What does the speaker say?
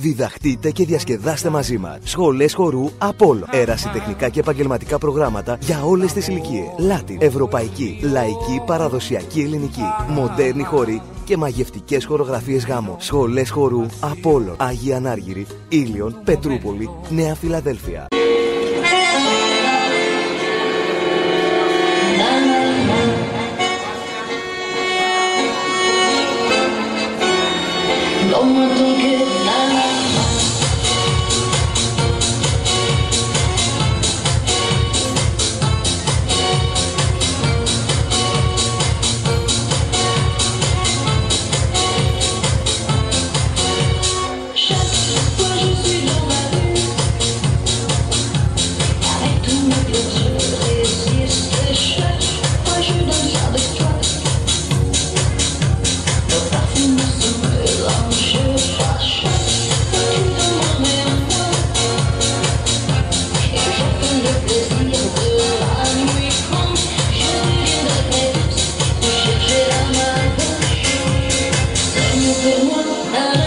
Διδαχτείτε και διασκεδάστε μαζί μα. Σχολέ χορού Απόλο. Έραση τεχνικά και επαγγελματικά προγράμματα για όλε τι ηλικίε. Λάτιν, ευρωπαϊκή, λαϊκή, παραδοσιακή ελληνική. Μοντέρνη χορή και μαγευτικέ χορογραφίε γάμων. Σχολέ χορού Απόλο. Άγια Ανάργυρη, Ήλιον, Πετρούπολη, Νέα Φιλαδέλφια. Chaque fois je suis dans ma rue, avec tous mes blessures résiste. Chaque fois je danse avec toi, le parfum de ce Still one